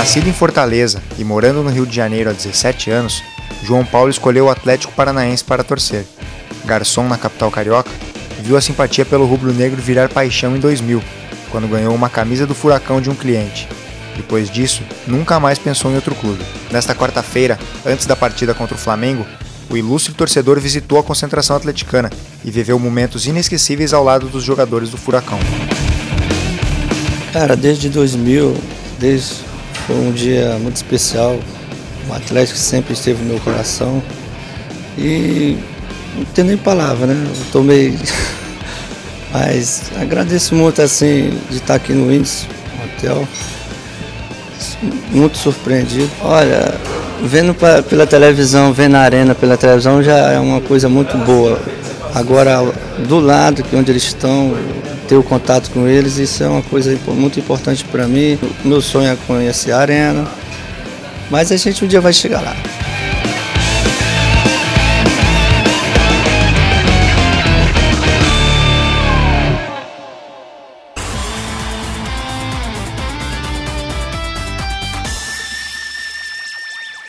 Nascido em Fortaleza e morando no Rio de Janeiro há 17 anos, João Paulo escolheu o Atlético Paranaense para torcer. Garçom na capital carioca, viu a simpatia pelo rubro-negro virar paixão em 2000, quando ganhou uma camisa do furacão de um cliente. Depois disso, nunca mais pensou em outro clube. Nesta quarta-feira, antes da partida contra o Flamengo, o ilustre torcedor visitou a concentração atleticana e viveu momentos inesquecíveis ao lado dos jogadores do Furacão. Cara, desde 2000, desde foi um dia muito especial. O Atlético sempre esteve no meu coração. E não tem nem palavra, né? Eu tomei. Mas agradeço muito assim de estar aqui no Índice Hotel. Muito surpreendido. Olha, vendo pra, pela televisão, vendo a arena pela televisão já é uma coisa muito boa. Agora, do lado que onde eles estão, ter o contato com eles, isso é uma coisa muito importante para mim. Meu sonho é conhecer a arena, mas a gente um dia vai chegar lá.